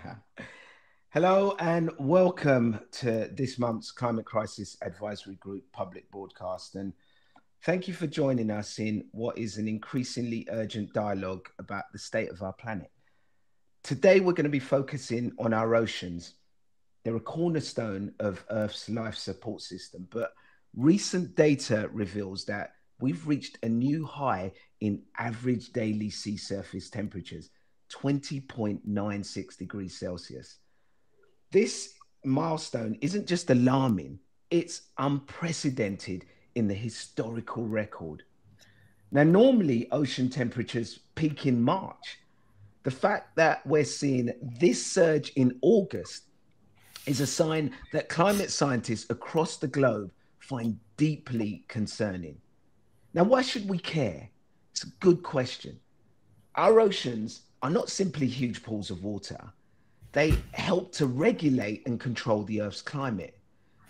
Hello and welcome to this month's Climate Crisis Advisory Group public broadcast. And thank you for joining us in what is an increasingly urgent dialogue about the state of our planet. Today, we're going to be focusing on our oceans. They're a cornerstone of Earth's life support system, but recent data reveals that we've reached a new high in average daily sea surface temperatures 20.96 degrees Celsius. This milestone isn't just alarming, it's unprecedented in the historical record. Now, normally ocean temperatures peak in March. The fact that we're seeing this surge in August is a sign that climate scientists across the globe find deeply concerning. Now, why should we care? It's a good question. Our oceans are not simply huge pools of water, they help to regulate and control the Earth's climate.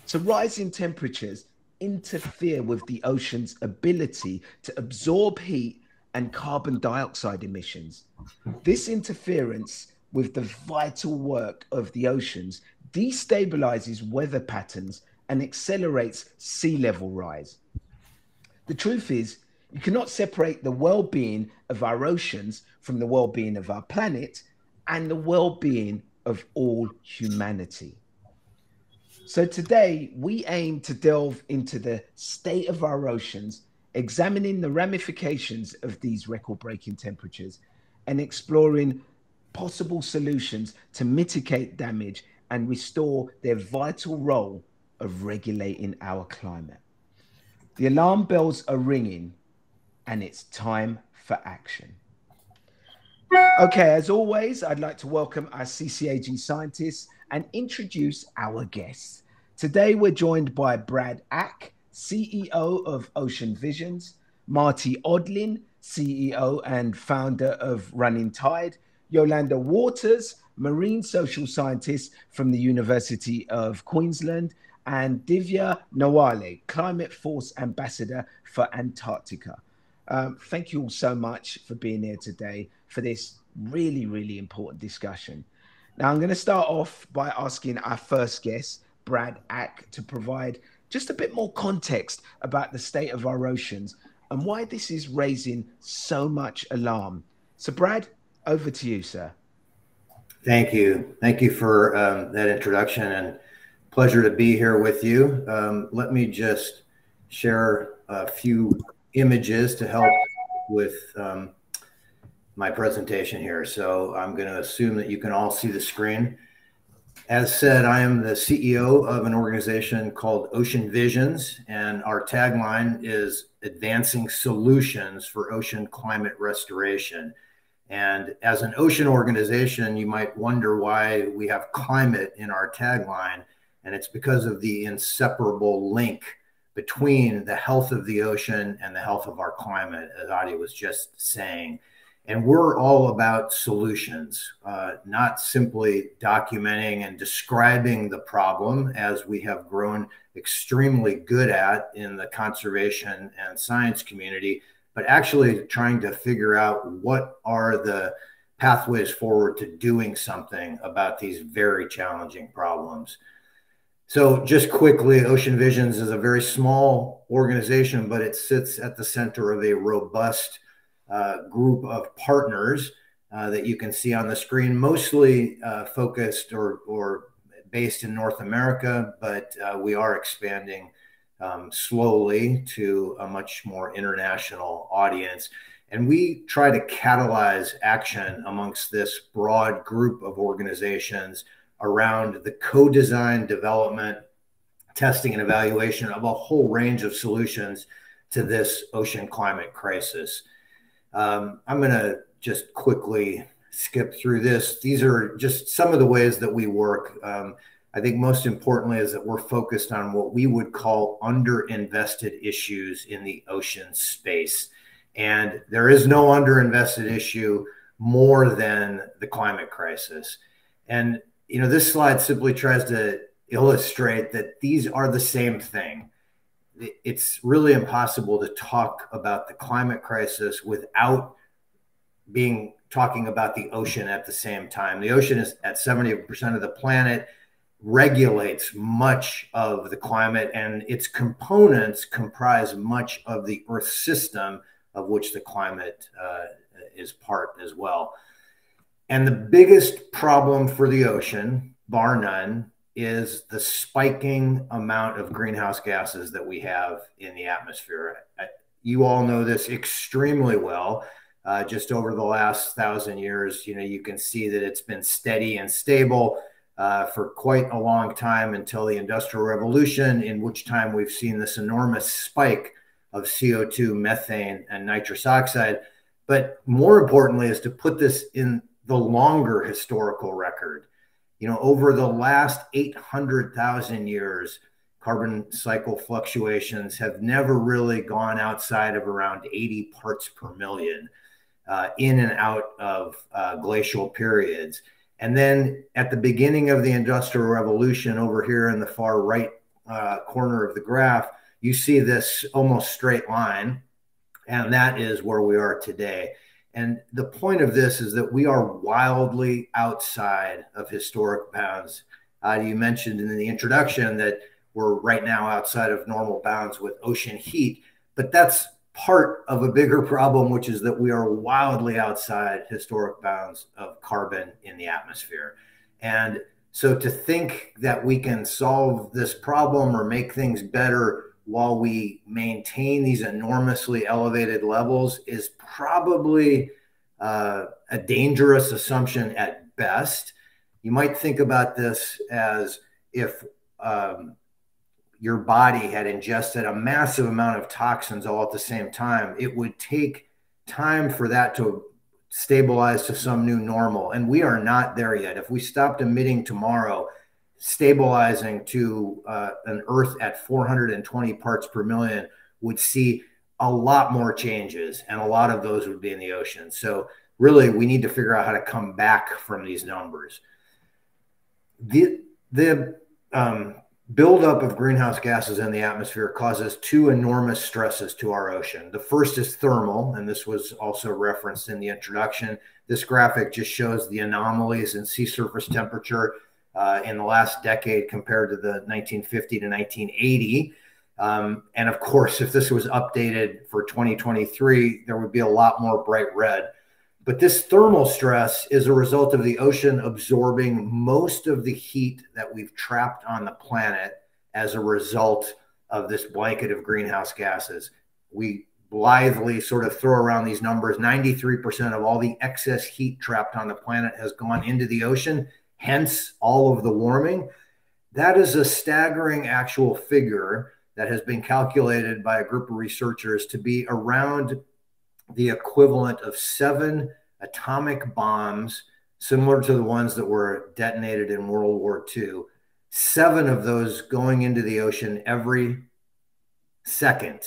So, rising temperatures interfere with the ocean's ability to absorb heat and carbon dioxide emissions. This interference with the vital work of the oceans destabilizes weather patterns and accelerates sea level rise. The truth is, you cannot separate the well being of our oceans from the well being of our planet and the well being of all humanity. So, today we aim to delve into the state of our oceans, examining the ramifications of these record breaking temperatures and exploring possible solutions to mitigate damage and restore their vital role of regulating our climate. The alarm bells are ringing and it's time for action. Okay, as always, I'd like to welcome our CCAG scientists and introduce our guests. Today, we're joined by Brad Ack, CEO of Ocean Visions, Marty Odlin, CEO and founder of Running Tide, Yolanda Waters, marine social scientist from the University of Queensland, and Divya Nawale, Climate Force Ambassador for Antarctica. Um, thank you all so much for being here today for this really, really important discussion. Now, I'm going to start off by asking our first guest, Brad Ack, to provide just a bit more context about the state of our oceans and why this is raising so much alarm. So, Brad, over to you, sir. Thank you. Thank you for um, that introduction and pleasure to be here with you. Um, let me just share a few images to help with um, my presentation here. So I'm going to assume that you can all see the screen. As said, I am the CEO of an organization called Ocean Visions, and our tagline is Advancing Solutions for Ocean Climate Restoration. And as an ocean organization, you might wonder why we have climate in our tagline. And it's because of the inseparable link between the health of the ocean and the health of our climate, as Ade was just saying. And we're all about solutions, uh, not simply documenting and describing the problem as we have grown extremely good at in the conservation and science community, but actually trying to figure out what are the pathways forward to doing something about these very challenging problems. So, just quickly, Ocean Visions is a very small organization, but it sits at the center of a robust uh, group of partners uh, that you can see on the screen, mostly uh, focused or, or based in North America, but uh, we are expanding um, slowly to a much more international audience. And we try to catalyze action amongst this broad group of organizations around the co-design development testing and evaluation of a whole range of solutions to this ocean climate crisis. Um, i'm going to just quickly skip through this. These are just some of the ways that we work. Um, i think most importantly is that we're focused on what we would call underinvested issues in the ocean space. And there is no underinvested issue more than the climate crisis. And you know, this slide simply tries to illustrate that these are the same thing. It's really impossible to talk about the climate crisis without being talking about the ocean at the same time. The ocean is at 70% of the planet, regulates much of the climate, and its components comprise much of the Earth system, of which the climate uh, is part as well. And the biggest problem for the ocean, bar none, is the spiking amount of greenhouse gases that we have in the atmosphere. You all know this extremely well uh, just over the last thousand years, you know, you can see that it's been steady and stable uh, for quite a long time until the Industrial Revolution, in which time we've seen this enormous spike of CO2, methane, and nitrous oxide. But more importantly, is to put this in the longer historical record. You know, over the last 800,000 years, carbon cycle fluctuations have never really gone outside of around 80 parts per million uh, in and out of uh, glacial periods. And then at the beginning of the Industrial Revolution, over here in the far right uh, corner of the graph, you see this almost straight line. And that is where we are today. And the point of this is that we are wildly outside of historic bounds. Uh, you mentioned in the introduction that we're right now outside of normal bounds with ocean heat, but that's part of a bigger problem, which is that we are wildly outside historic bounds of carbon in the atmosphere. And so to think that we can solve this problem or make things better while we maintain these enormously elevated levels is probably uh, a dangerous assumption at best. You might think about this as if um, your body had ingested a massive amount of toxins all at the same time, it would take time for that to stabilize to some new normal. And we are not there yet. If we stopped emitting tomorrow, stabilizing to uh, an Earth at 420 parts per million would see a lot more changes, and a lot of those would be in the ocean. So, really, we need to figure out how to come back from these numbers. The the um, buildup of greenhouse gases in the atmosphere causes two enormous stresses to our ocean. The first is thermal, and this was also referenced in the introduction. This graphic just shows the anomalies in sea surface temperature uh, in the last decade compared to the 1950 to 1980. Um, and of course, if this was updated for 2023, there would be a lot more bright red. But this thermal stress is a result of the ocean absorbing most of the heat that we've trapped on the planet as a result of this blanket of greenhouse gases. We blithely sort of throw around these numbers 93% of all the excess heat trapped on the planet has gone into the ocean, hence all of the warming. That is a staggering actual figure that has been calculated by a group of researchers to be around the equivalent of seven atomic bombs, similar to the ones that were detonated in World War II. Seven of those going into the ocean every second.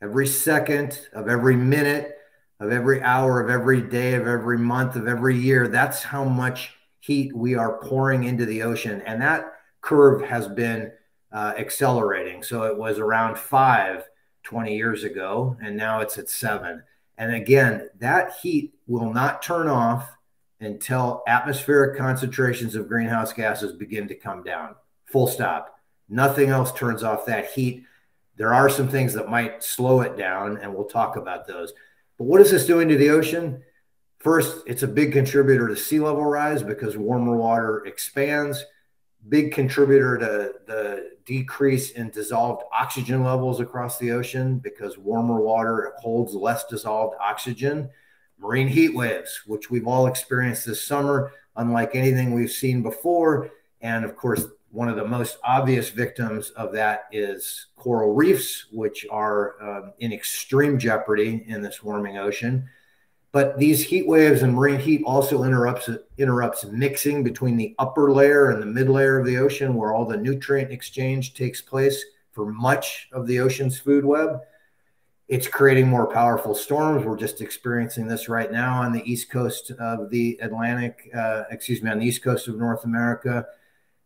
Every second of every minute of every hour of every day of every month of every year. That's how much heat we are pouring into the ocean. And that curve has been uh, accelerating. So it was around five 20 years ago, and now it's at seven. And again, that heat will not turn off until atmospheric concentrations of greenhouse gases begin to come down. Full stop. Nothing else turns off that heat. There are some things that might slow it down, and we'll talk about those. But what is this doing to the ocean? First, it's a big contributor to sea level rise because warmer water expands big contributor to the decrease in dissolved oxygen levels across the ocean because warmer water holds less dissolved oxygen. Marine heat waves, which we've all experienced this summer, unlike anything we've seen before. And of course, one of the most obvious victims of that is coral reefs, which are um, in extreme jeopardy in this warming ocean. But these heat waves and marine heat also interrupts interrupts mixing between the upper layer and the mid layer of the ocean, where all the nutrient exchange takes place for much of the ocean's food web. It's creating more powerful storms. We're just experiencing this right now on the east coast of the Atlantic, uh, excuse me, on the east coast of North America.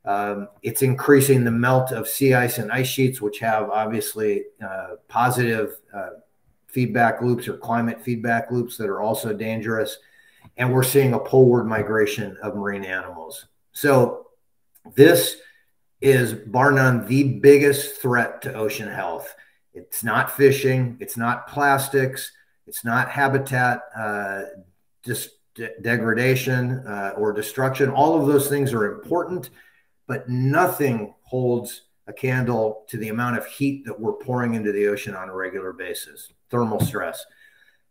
Um, it's increasing the melt of sea ice and ice sheets, which have obviously uh, positive uh, feedback loops or climate feedback loops that are also dangerous. and we're seeing a poleward migration of marine animals. So this is bar none the biggest threat to ocean health. It's not fishing, it's not plastics, it's not habitat uh, de- degradation uh, or destruction. All of those things are important, but nothing holds a candle to the amount of heat that we're pouring into the ocean on a regular basis thermal stress.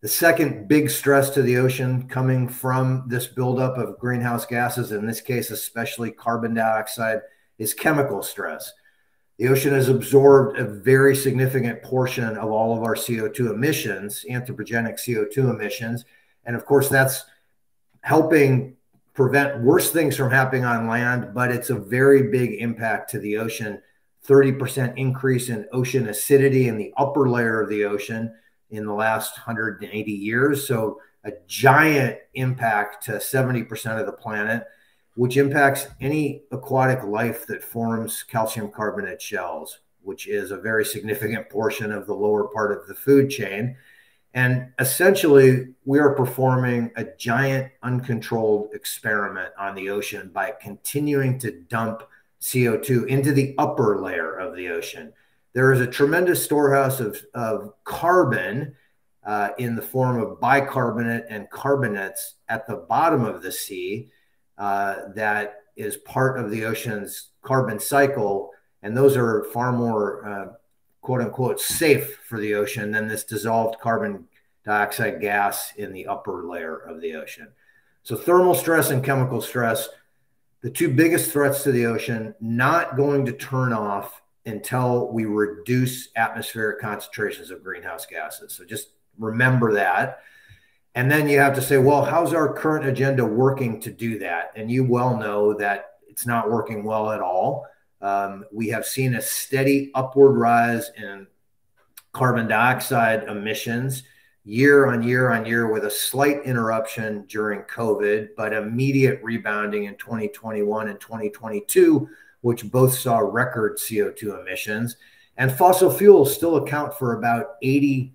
The second big stress to the ocean coming from this buildup of greenhouse gases, in this case, especially carbon dioxide, is chemical stress. The ocean has absorbed a very significant portion of all of our CO2 emissions, anthropogenic CO2 emissions. And of course, that's helping prevent worse things from happening on land, but it's a very big impact to the ocean. 30% increase in ocean acidity in the upper layer of the ocean in the last 180 years. So, a giant impact to 70% of the planet, which impacts any aquatic life that forms calcium carbonate shells, which is a very significant portion of the lower part of the food chain. And essentially, we are performing a giant uncontrolled experiment on the ocean by continuing to dump CO2 into the upper layer of the ocean. There is a tremendous storehouse of, of carbon uh, in the form of bicarbonate and carbonates at the bottom of the sea uh, that is part of the ocean's carbon cycle. And those are far more uh, quote unquote safe for the ocean than this dissolved carbon dioxide gas in the upper layer of the ocean. So, thermal stress and chemical stress, the two biggest threats to the ocean, not going to turn off until we reduce atmospheric concentrations of greenhouse gases. So, just remember that. And then you have to say, well, how's our current agenda working to do that? And you well know that it's not working well at all. Um, we have seen a steady upward rise in carbon dioxide emissions year on year on year with a slight interruption during COVID, but immediate rebounding in 2021 and 2022, which both saw record CO2 emissions. And fossil fuels still account for about 82%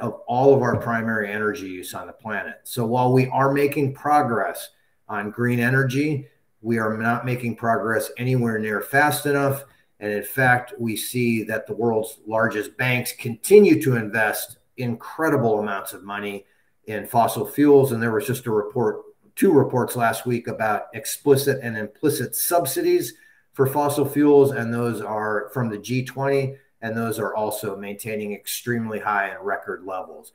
of all of our primary energy use on the planet. So while we are making progress on green energy, we are not making progress anywhere near fast enough. And in fact, we see that the world's largest banks continue to invest incredible amounts of money in fossil fuels. And there was just a report, two reports last week about explicit and implicit subsidies for fossil fuels. And those are from the G20, and those are also maintaining extremely high and record levels.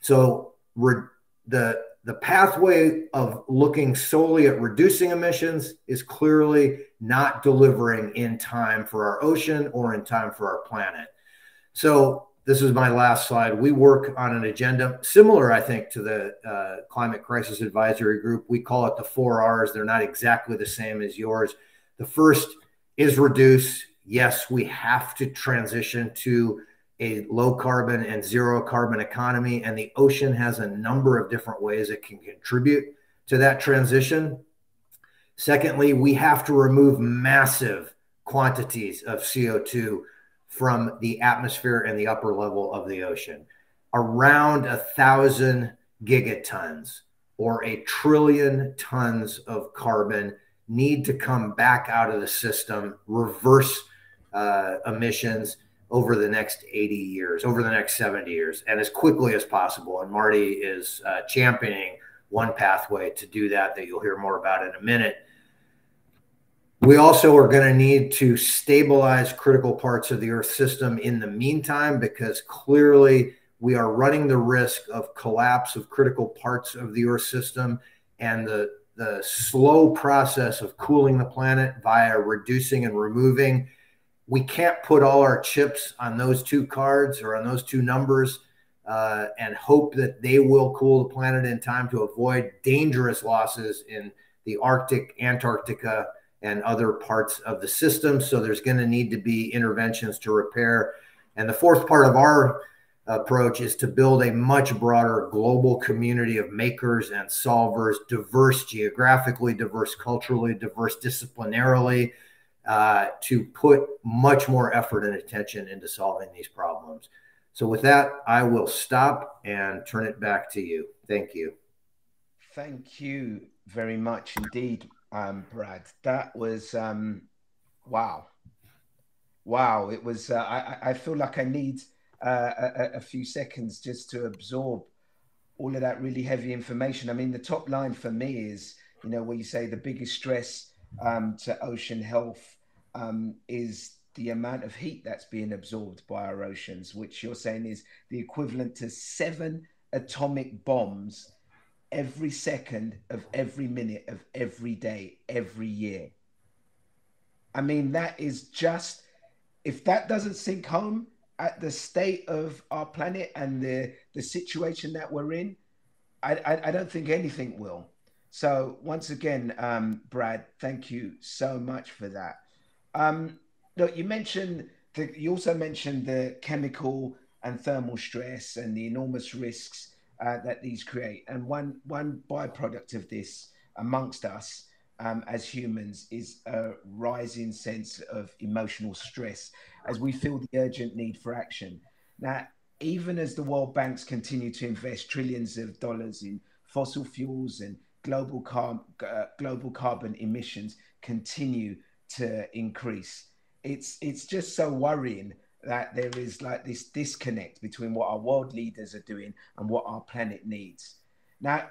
So the the pathway of looking solely at reducing emissions is clearly not delivering in time for our ocean or in time for our planet. So, this is my last slide. We work on an agenda similar, I think, to the uh, Climate Crisis Advisory Group. We call it the four R's. They're not exactly the same as yours. The first is reduce. Yes, we have to transition to a low carbon and zero carbon economy. And the ocean has a number of different ways it can contribute to that transition. Secondly, we have to remove massive quantities of CO2 from the atmosphere and the upper level of the ocean. Around a thousand gigatons or a trillion tons of carbon need to come back out of the system, reverse uh, emissions over the next 80 years, over the next 70 years, and as quickly as possible. And Marty is uh, championing one pathway to do that that you'll hear more about in a minute. We also are going to need to stabilize critical parts of the Earth system in the meantime, because clearly we are running the risk of collapse of critical parts of the Earth system and the, the slow process of cooling the planet via reducing and removing. We can't put all our chips on those two cards or on those two numbers uh, and hope that they will cool the planet in time to avoid dangerous losses in the Arctic, Antarctica, and other parts of the system. So there's going to need to be interventions to repair. And the fourth part of our approach is to build a much broader global community of makers and solvers, diverse geographically, diverse culturally, diverse disciplinarily uh, to put much more effort and attention into solving these problems. So, with that, I will stop and turn it back to you. Thank you. Thank you very much indeed, um, Brad. That was um, wow, wow. It was. Uh, I, I feel like I need uh, a, a few seconds just to absorb all of that really heavy information. I mean, the top line for me is, you know, where you say the biggest stress um, to ocean health um, is the amount of heat that's being absorbed by our oceans, which you're saying is the equivalent to seven atomic bombs every second of every minute of every day, every year. I mean, that is just, if that doesn't sink home at the state of our planet and the, the situation that we're in, I, I, I don't think anything will. So, once again, um, Brad, thank you so much for that. Um, look, you mentioned, the, you also mentioned the chemical and thermal stress and the enormous risks uh, that these create. And one one byproduct of this amongst us um, as humans is a rising sense of emotional stress as we feel the urgent need for action. Now, even as the world banks continue to invest trillions of dollars in fossil fuels and global car- uh, global carbon emissions continue to increase, it's it's just so worrying that there is like this disconnect between what our world leaders are doing and what our planet needs. Now,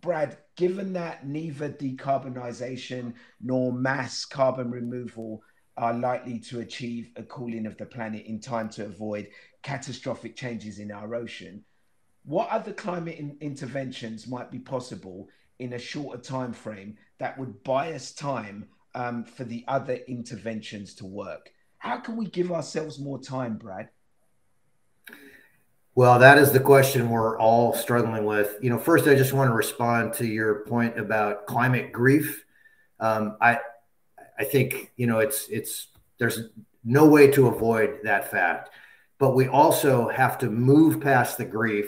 Brad, given that neither decarbonisation nor mass carbon removal are likely to achieve a cooling of the planet in time to avoid catastrophic changes in our ocean, what other climate in- interventions might be possible in a shorter time frame that would us time um, for the other interventions to work? How can we give ourselves more time, Brad? Well, that is the question we're all struggling with. You know, first, I just want to respond to your point about climate grief. Um, I, I think you know it's it's there's no way to avoid that fact, but we also have to move past the grief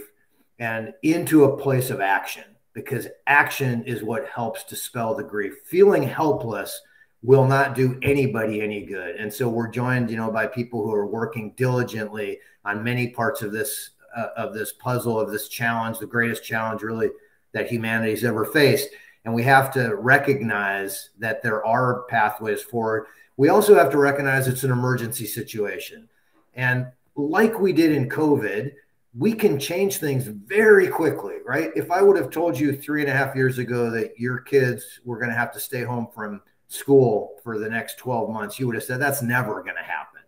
and into a place of action because action is what helps dispel the grief. Feeling helpless will not do anybody any good. And so we're joined, you know, by people who are working diligently on many parts of this uh, of this puzzle of this challenge, the greatest challenge really that humanity's ever faced. And we have to recognize that there are pathways forward. We also have to recognize it's an emergency situation. And like we did in COVID, we can change things very quickly, right? If I would have told you three and a half years ago that your kids were going to have to stay home from school for the next 12 months, you would have said that's never going to happen.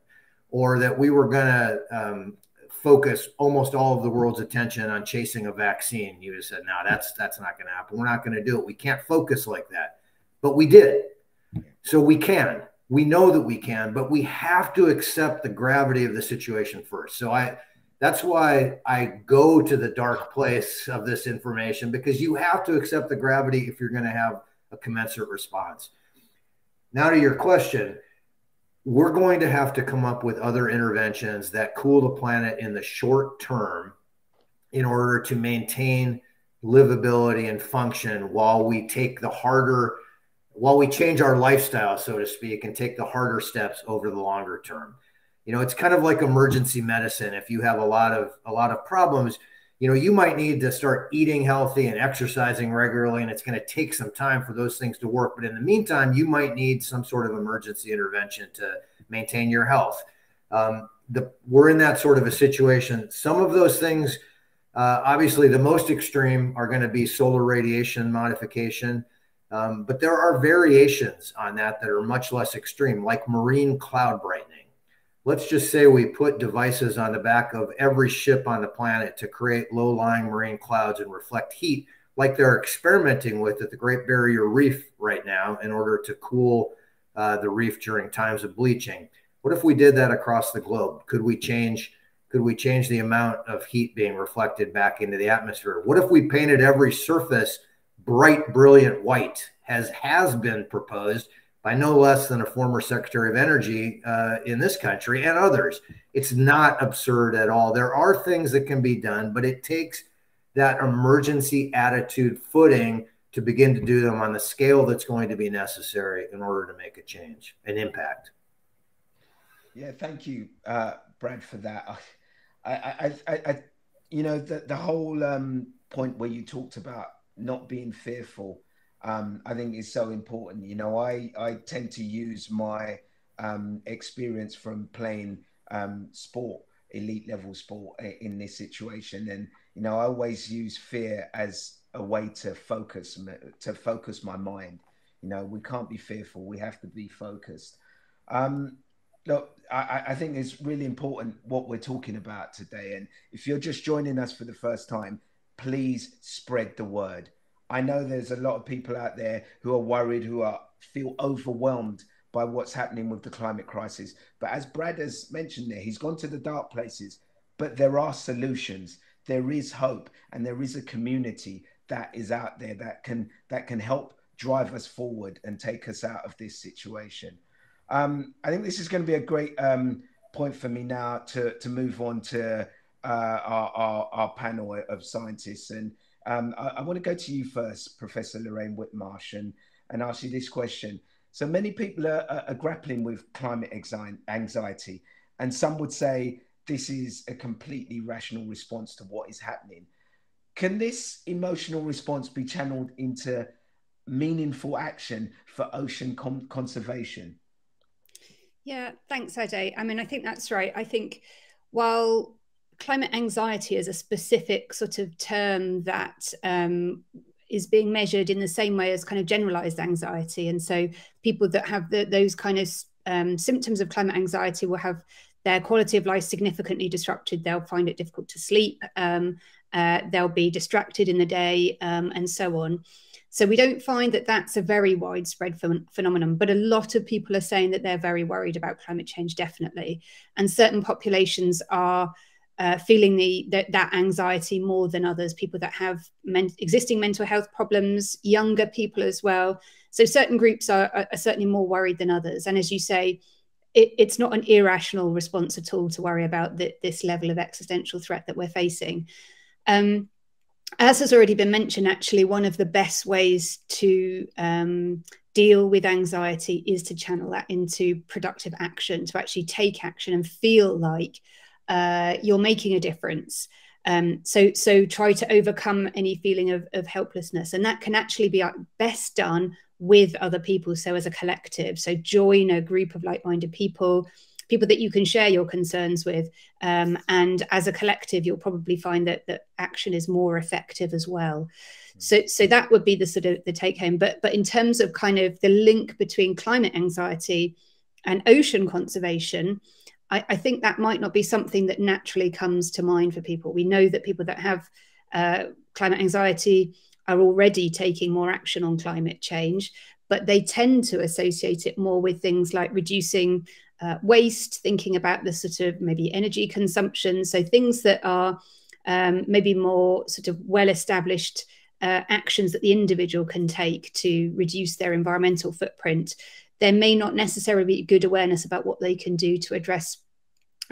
Or that we were going to um, focus almost all of the world's attention on chasing a vaccine. You would have said, no, that's, that's not going to happen. We're not going to do it. We can't focus like that. But we did. So we can. We know that we can, but we have to accept the gravity of the situation first. So I, that's why I go to the dark place of this information because you have to accept the gravity if you're going to have a commensurate response. Now, to your question, we're going to have to come up with other interventions that cool the planet in the short term in order to maintain livability and function while we take the harder while we change our lifestyle so to speak and take the harder steps over the longer term. You know it's kind of like emergency medicine. If you have a lot of a lot of problems you know, you might need to start eating healthy and exercising regularly, and it's going to take some time for those things to work. But in the meantime, you might need some sort of emergency intervention to maintain your health. Um, the, we're in that sort of a situation. Some of those things, uh, obviously, the most extreme are going to be solar radiation modification. Um, but there are variations on that that are much less extreme, like marine cloud brightening let's just say we put devices on the back of every ship on the planet to create low lying marine clouds and reflect heat, like they're experimenting with at the Great Barrier Reef right now in order to cool uh, the reef during times of bleaching. What if we did that across the globe? Could we change? Could we change the amount of heat being reflected back into the atmosphere? What if we painted every surface bright, brilliant white, as has been proposed, by no less than a former Secretary of Energy uh, in this country and others. It's not absurd at all. There are things that can be done, but it takes that emergency attitude footing to begin to do them on the scale that's going to be necessary in order to make a change, an impact. Yeah, thank you, uh, Brad, for that. I, I, I, I you know, the, the whole um, point where you talked about not being fearful, um, I think is so important. You know, I I tend to use my um, experience from playing um, sport, elite level sport, in this situation, and you know, I always use fear as a way to focus to focus my mind. You know, we can't be fearful; we have to be focused. Um, look, I, I, think it's really important what we're talking about today. And if you're just joining us for the first time, please spread the word. I know there's a lot of people out there who are worried, who are feel overwhelmed by what's happening with the climate crisis. But as Brad has mentioned there, he's gone to the dark places, but there are solutions. There is hope, and there is a community that is out there that can that can help drive us forward and take us out of this situation. Um, I think this is going to be a great um, point for me now to to move on to uh, our, our, our panel of scientists, and um, I, I, want to go to you first, Professor Lorraine Whitmarsh, and and ask you this question. So many people are, are, are grappling with climate anxiety, and some would say this is a completely rational response to what is happening. Can this emotional response be channeled into meaningful action for ocean conservation? Yeah, thanks, Ade. I mean, I think that's right. I think while climate anxiety is a specific sort of term that um, is being measured in the same way as kind of generalized anxiety. And so people that have the, those kind of um, symptoms of climate anxiety will have their quality of life significantly disrupted. They'll find it difficult to sleep. Um, uh, they'll be distracted in the day um, and so on. So we don't find that that's a very widespread ph- phenomenon, but a lot of people are saying that they're very worried about climate change, definitely. And certain populations are uh, feeling the that, that anxiety more than others. People that have men- existing mental health problems, younger people as well. So certain groups are, are certainly more worried than others. And as you say, it, it's not an irrational response at all to worry about the, this level of existential threat that we're facing. Um, as has already been mentioned, actually, one of the best ways to um, deal with anxiety is to channel that into productive action, to actually take action and feel like uh, you're making a difference. Um, so, so try to overcome any feeling of, of helplessness, and that can actually be best done with other people. So, as a collective, so join a group of like-minded people people that you can share your concerns with. Um, and as a collective, you'll probably find that that action is more effective as well. Hmm. So, so that would be the sort of the take home. But, but in terms of kind of the link between climate anxiety and ocean conservation, I, I think that might not be something that naturally comes to mind for people. We know that people that have uh, climate anxiety are already taking more action on climate change, but they tend to associate it more with things like reducing uh, waste, thinking about the sort of maybe energy consumption. So things that are um, maybe more sort of well established uh, actions that the individual can take to reduce their environmental footprint. There may not necessarily be good awareness about what they can do to address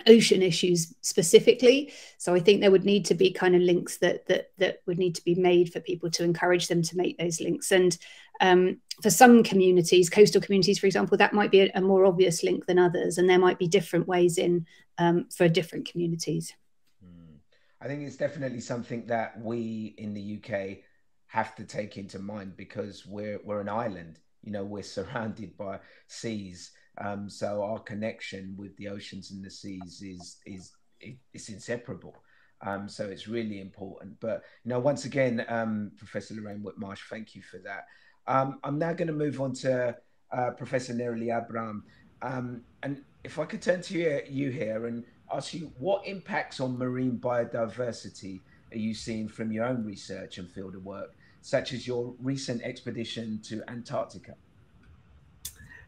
ocean issues specifically so i think there would need to be kind of links that that that would need to be made for people to encourage them to make those links and um, for some communities, coastal communities, for example, that might be a, a, more obvious link than others, and there might be different ways in um, for different communities. Hmm. I think it's definitely something that we in the UK have to take into mind because we're we're an island. You know, we're surrounded by seas, um, so our connection with the oceans and the seas is is it's inseparable. Um, so it's really important. But you know, once again, um, Professor Lorraine Whitmarsh, thank you for that. Um, I'm now going to move on to uh, Professor Nerilie Abram. Um, and if I could turn to you, you here and ask you what impacts on marine biodiversity are you seeing from your own research and field of work, such as your recent expedition to Antarctica?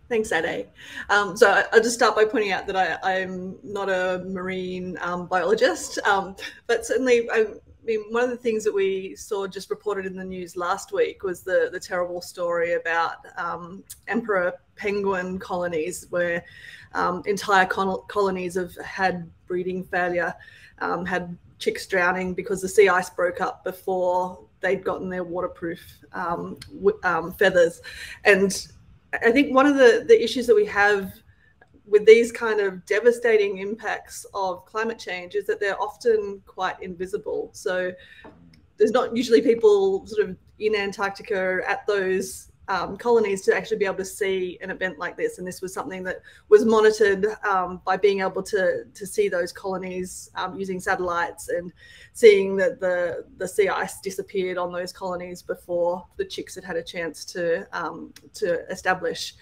Thanks, Ade. Um, so I'll just start by pointing out that I, am not a marine um, biologist, um, but certainly I, I mean, one of the things that we saw just reported in the news last week was the the terrible story about um, emperor penguin colonies, where um, entire colonies have had breeding failure, um, had chicks drowning because the sea ice broke up before they'd gotten their waterproof um, um, feathers, and I think one of the the issues that we have with these kind of devastating impacts of climate change is that they're often quite invisible. So there's not usually people sort of in Antarctica at those um, colonies to actually be able to see an event like this. And this was something that was monitored um, by being able to, to see those colonies um, using satellites and seeing that the, the sea ice disappeared on those colonies before the chicks had had a chance to, um, to establish.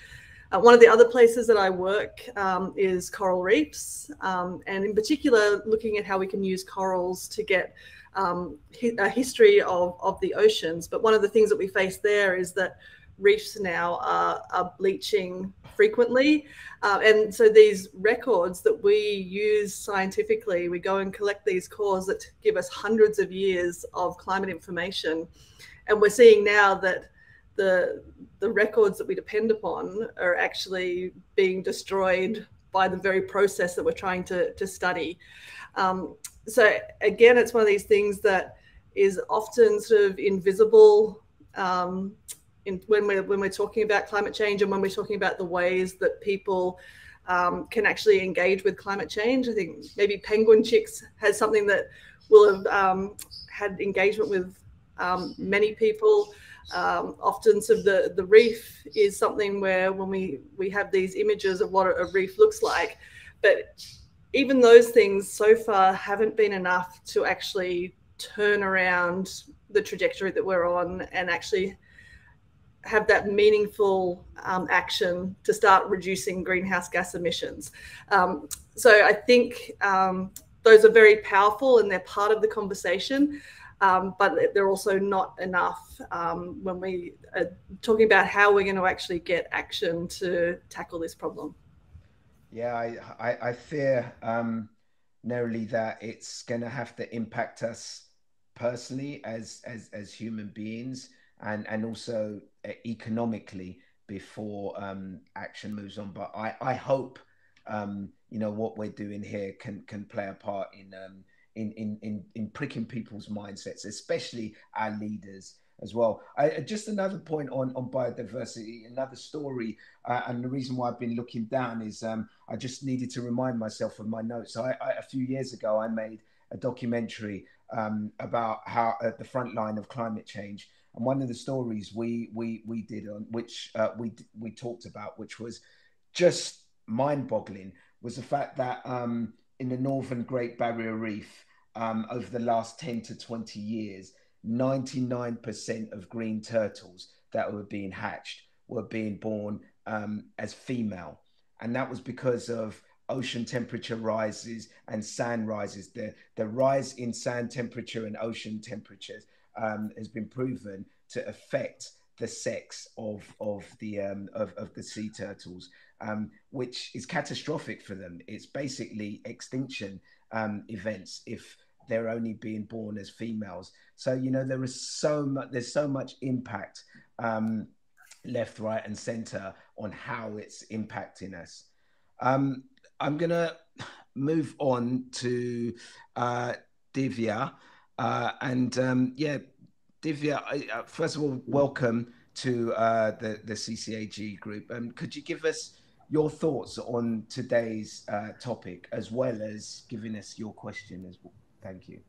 Uh, one of the other places that I work um, is coral reefs, um, and in particular, looking at how we can use corals to get um, hi a history of, of the oceans. But one of the things that we face there is that reefs now are, are bleaching frequently. Uh, and so these records that we use scientifically, we go and collect these cores that give us hundreds of years of climate information. And we're seeing now that the, the records that we depend upon are actually being destroyed by the very process that we're trying to, to study. Um, so again, it's one of these things that is often sort of invisible um, in, when we're when we're talking about climate change and when we're talking about the ways that people um, can actually engage with climate change. I think maybe Penguin Chicks has something that will have um, had engagement with um, many people. Um, often, so the the reef is something where when we we have these images of what a reef looks like, but even those things so far haven't been enough to actually turn around the trajectory that we're on and actually have that meaningful um, action to start reducing greenhouse gas emissions. Um, so I think um, those are very powerful and they're part of the conversation, um, but they're also not enough um, when we are talking about how we're going to actually get action to tackle this problem. Yeah, I, I, I fear um, Nerilie that it's going to have to impact us personally as as as human beings and and also economically before um, action moves on. But I I hope um, you know what we're doing here can can play a part in um, in, in in in pricking people's mindsets, especially our leaders as well. I, just another point on, on biodiversity, another story, uh, and the reason why I've been looking down is um, I just needed to remind myself of my notes. So I, I, a few years ago, I made a documentary um, about how at uh, the front line of climate change, and one of the stories we we we did on which uh, we we talked about, which was just mind-boggling, was the fact that um, in the northern Great Barrier Reef, um, over the last ten to twenty years, ninety nine percent of green turtles that were being hatched were being born um, as female, and that was because of ocean temperature rises and sand rises. The the rise in sand temperature and ocean temperatures um, has been proven to affect the sex of of the um, of, of the sea turtles, um, which is catastrophic for them. It's basically extinction um, events if they're only being born as females. So you know there is so much. There's so much impact um, left, right, and center on how it's impacting us. Um, I'm gonna move on to uh, Divya. Uh, and um, yeah, Divya, uh, first of all, welcome to uh, the, the CCAG group. Um, could you give us your thoughts on today's uh, topic as well as giving us your question as well? Thank you.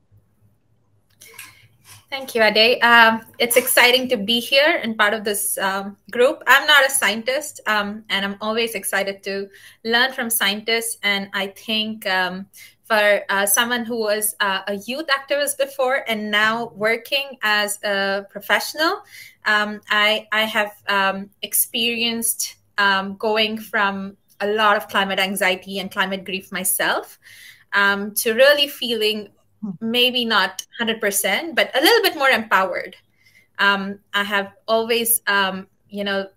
Thank you, Ade. Um, it's exciting to be here and part of this um, group. I'm not a scientist, um, and I'm always excited to learn from scientists. And I think um, for uh, someone who was uh, a youth activist before and now working as a professional, um, I, I have um, experienced going from a lot of climate anxiety and climate grief myself um, to really feeling maybe not 100%, but a little bit more empowered. Um, I have always, um, you know,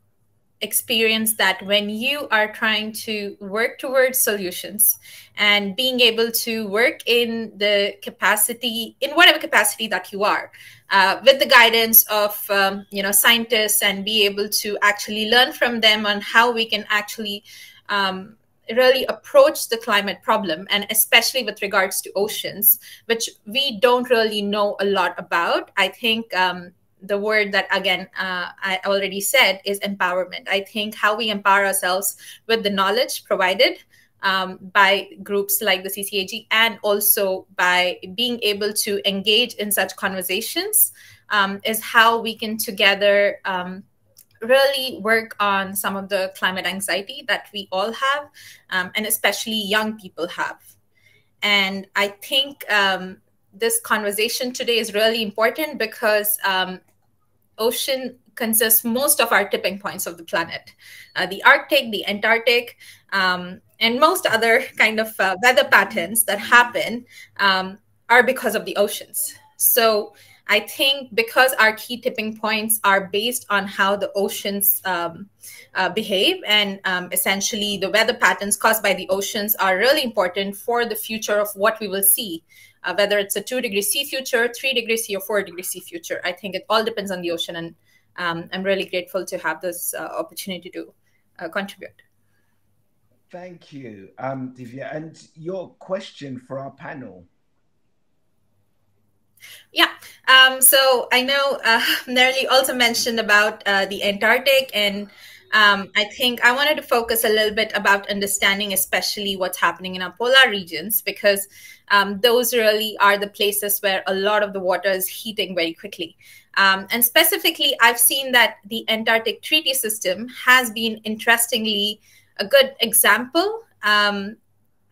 experienced that when you are trying to work towards solutions and being able to work in the capacity in whatever capacity that you are uh, with the guidance of um, you know scientists and be able to actually learn from them on how we can actually um, really approach the climate problem and especially with regards to oceans which we don't really know a lot about. I think um, the word that again uh, i already said is empowerment. I think how we empower ourselves with the knowledge provided um, by groups like the ccag and also by being able to engage in such conversations um, is how we can together um, really work on some of the climate anxiety that we all have, um, and especially young people have. And I think um, this conversation today is really important because um, ocean consists most of our tipping points of the planet uh, the arctic the antarctic um, and most other kind of uh, weather patterns that happen um, are because of the oceans so i think because our key tipping points are based on how the oceans um, uh, behave and um, essentially the weather patterns caused by the oceans are really important for the future of what we will see uh, whether it's a two degree C future, three degree C, or four degree C future. I think it all depends on the ocean, and um, I'm really grateful to have this uh, opportunity to uh, contribute. Thank you, um, Divya. And your question for our panel. Yeah, um, so I know uh, also mentioned about uh, the Antarctic and um, I think I wanted to focus a little bit about understanding, especially what's happening in our polar regions, because um, those really are the places where a lot of the water is heating very quickly. Um, and specifically, I've seen that the Antarctic Treaty System has been interestingly a good example um,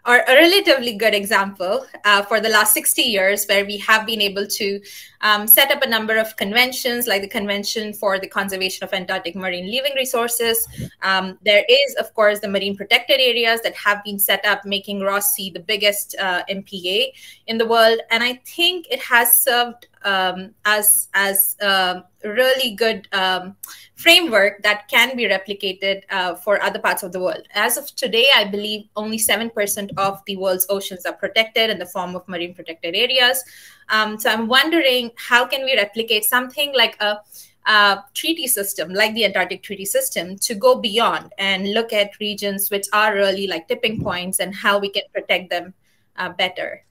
or a relatively good example uh, for the last 60 years where we have been able to um, set up a number of conventions like the convention for the conservation of antarctic marine living resources. Um, there is of course the marine protected areas that have been set up making ross sea the biggest uh, mpa in the world. And i think it has served um, as as a really good um, framework that can be replicated uh, for other parts of the world. As of today, I believe only seven percent of the world's oceans are protected in the form of marine protected areas. Um, so I'm wondering how can we replicate something like a uh, treaty system like the Antarctic Treaty System to go beyond and look at regions which are really like tipping points and how we can protect them uh, better.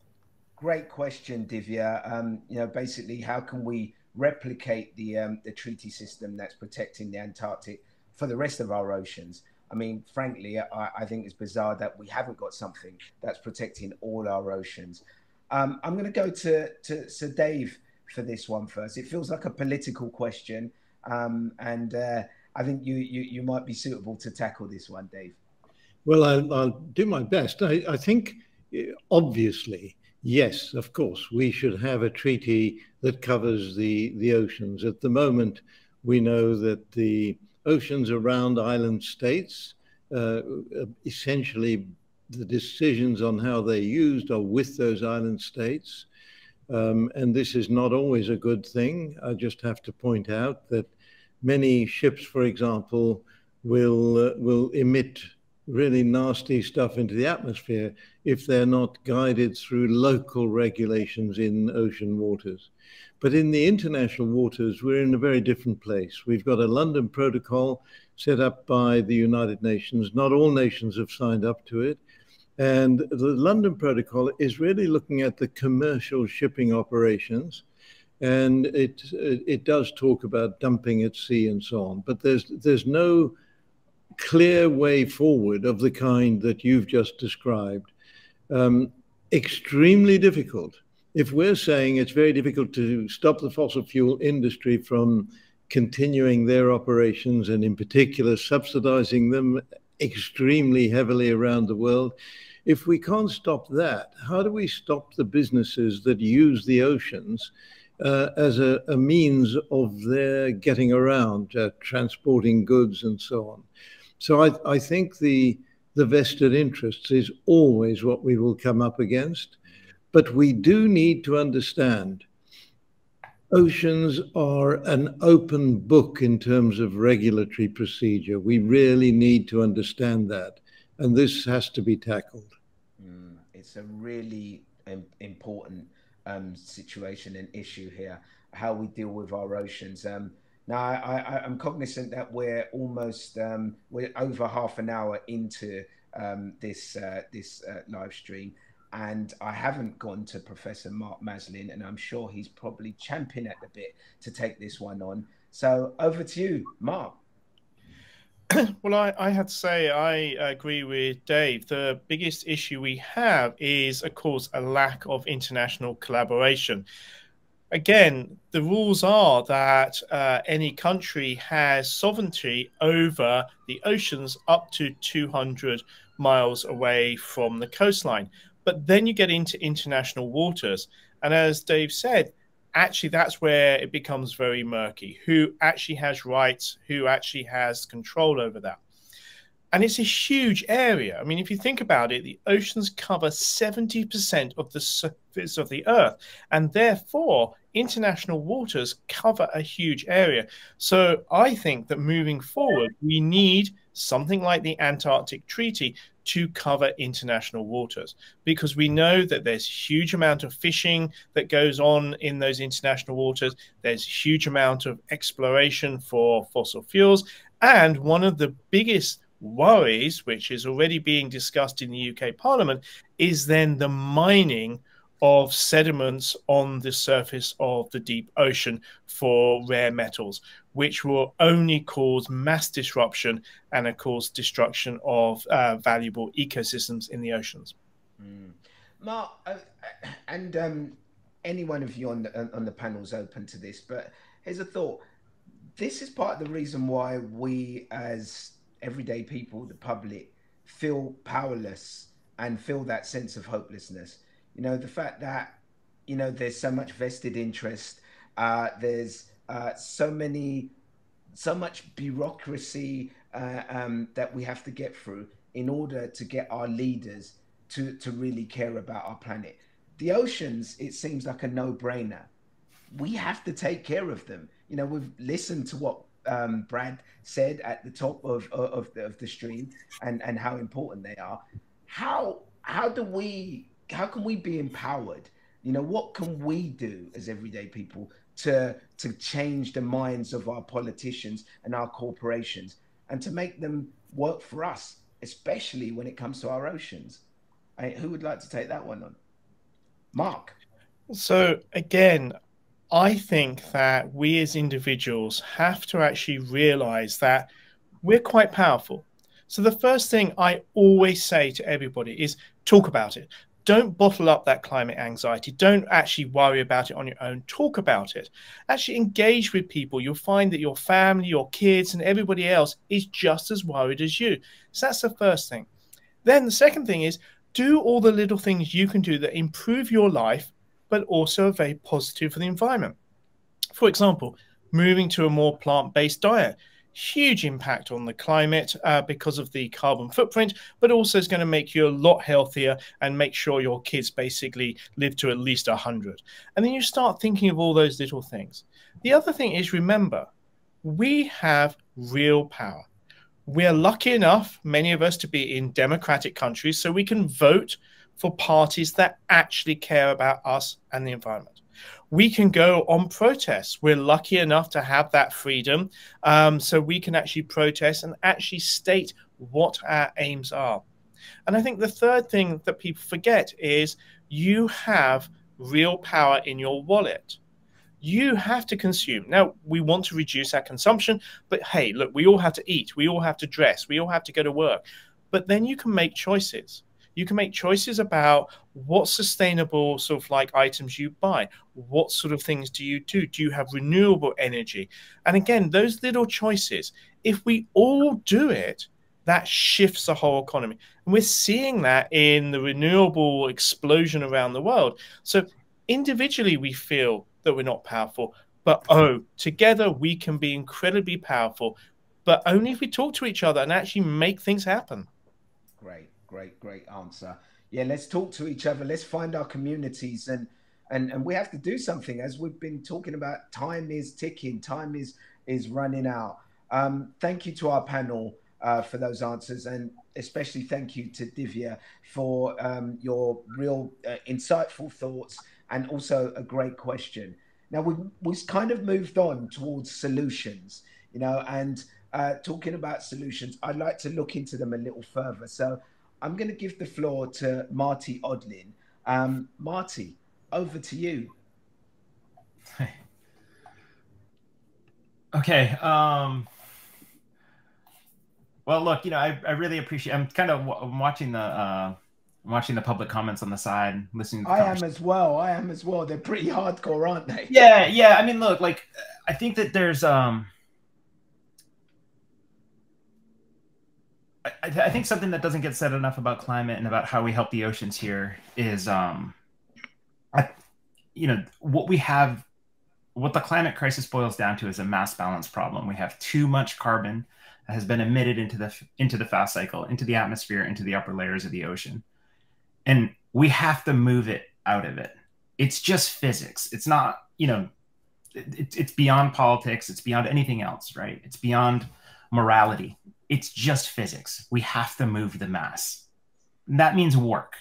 Great question, Divya. Um, you know, basically, how can we replicate the um, the treaty system that's protecting the Antarctic for the rest of our oceans? I mean, frankly, I, I think it's bizarre that we haven't got something that's protecting all our oceans. Um, I'm going to go to to Sir Dave for this one first. It feels like a political question, um, and uh, I think you, you you might be suitable to tackle this one, Dave. Well, I'll, I'll do my best. I, I think, obviously, Yes, of course, we should have a treaty that covers the, the oceans. At the moment, we know that the oceans around island states, uh, essentially, the decisions on how they're used are with those island states. Um, and this is not always a good thing. I just have to point out that many ships, for example, will uh, will emit really nasty stuff into the atmosphere if they're not guided through local regulations in ocean waters. But in the international waters, we're in a very different place. We've got a London Protocol set up by the United Nations. Not all nations have signed up to it. And the London Protocol is really looking at the commercial shipping operations. And it, it does talk about dumping at sea and so on. But there's, there's no clear way forward of the kind that you've just described. Um, extremely difficult. If we're saying it's very difficult to stop the fossil fuel industry from continuing their operations and, in particular, subsidizing them extremely heavily around the world, if we can't stop that, how do we stop the businesses that use the oceans uh, as a, a, means of their getting around, uh, transporting goods and so on? So I, I think the the vested interests is always what we will come up against. But we do need to understand oceans are an open book in terms of regulatory procedure. We really need to understand that. And this has to be tackled. Mm, it's a really important um, situation and issue here, how we deal with our oceans. Um, now, I, am cognizant that we're almost um, we're over half an hour into um, this uh, this uh, live stream, and I haven't gone to Professor Mark Maslin, and I'm sure he's probably champing at the bit to take this one on. So over to you, Mark. well, I, I had to say I agree with Dave. The biggest issue we have is, of course, a lack of international collaboration again, the rules are that uh, any country has sovereignty over the oceans up to 200 miles away from the coastline. But then you get into international waters. And as Dave said, actually, that's where it becomes very murky who actually has rights, who actually has control over that. And it's a huge area. I mean, if you think about it, the oceans cover 70% of the surface of the Earth. And therefore, international waters cover a huge area. So I think that moving forward, we need something like the Antarctic Treaty to cover international waters because we know that there's huge amount of fishing that goes on in those international waters there's huge amount of exploration for fossil fuels and one of the biggest worries, which is already being discussed in the UK Parliament, is then the mining of sediments on the surface of the deep ocean for rare metals, which will only cause mass disruption and, of course, destruction of uh, valuable ecosystems in the oceans. Mm. Mark, uh, and um, any one of you on the, on the panel is open to this, but here's a thought. This is part of the reason why we, as everyday people, the public, feel powerless and feel that sense of hopelessness. You know, the fact that, you know, there's so much vested interest, uh, there's uh, so many, so much bureaucracy uh, um, that we have to get through in order to get our leaders to, to really care about our planet. The oceans, it seems like a no brainer. We have to take care of them. You know, we've listened to what um, Brad said at the top of of the, of the stream and and how important they are. How how do we how can we be empowered? You know, what can we do as everyday people to to change the minds of our politicians and our corporations and to make them work for us, especially when it comes to our oceans? I, who would like to take that one on? Mark. So again, I think that we as individuals have to actually realize that we're quite powerful. So, the first thing I always say to everybody is talk about it. Don't bottle up that climate anxiety. Don't actually worry about it on your own. Talk about it. Actually engage with people. You'll find that your family, your kids, and everybody else is just as worried as you. So, that's the first thing. Then, the second thing is do all the little things you can do that improve your life but also very positive for the environment. For example, moving to a more plant based diet. Huge impact on the climate uh, because of the carbon footprint, but also is going to make you a lot healthier and make sure your kids basically live to at least 100. And then you start thinking of all those little things. The other thing is remember, we have real power. We're lucky enough, many of us, to be in democratic countries, so we can vote for parties that actually care about us and the environment. We can go on protests. We're lucky enough to have that freedom. Um, so we can actually protest and actually state what our aims are. And I think the third thing that people forget is you have real power in your wallet. You have to consume. Now, we want to reduce our consumption, but hey, look, we all have to eat, we all have to dress, we all have to go to work. But then you can make choices you can make choices about what sustainable sort of like items you buy. What sort of things do you do? Do you have renewable energy? And again those little choices if we all do it that shifts the whole economy. And we're seeing that in the renewable explosion around the world. So individually we feel that we're not powerful but oh together we can be incredibly powerful but only if we talk to each other and actually make things happen. Great great, great answer. Yeah, let's talk to each other. Let's find our communities and and and we have to do something. As we've been talking about, time is ticking. Time is is running out. Um, thank you to our panel uh, for those answers, and especially thank you to Divya for um, your real uh, insightful thoughts and also a great question. Now we we've kind of moved on towards solutions, you know, and uh, talking about solutions, I'd like to look into them a little further. So I'm going to give the floor to Marty Odlin. Um, Marty, over to you. Okay. Um, well, look, you know, I, I really appreciate. I'm kind of I'm watching the uh, watching the public comments on the side, listening. I am as well. I am as well. They're pretty hardcore, aren't they? Yeah, yeah. I mean, look, like I think that there's um. I, I think something that doesn't get said enough about climate and about how we help the oceans here is um, I, you know, what we have, what the climate crisis boils down to is a mass balance problem. We have too much carbon that has been emitted into the into the fast cycle, into the atmosphere, into the upper layers of the ocean, and we have to move it out of it. It's just physics. It's not, you know, it, it's beyond politics. It's beyond anything else, right? It's beyond morality. It's just physics. We have to move the mass. And that means work.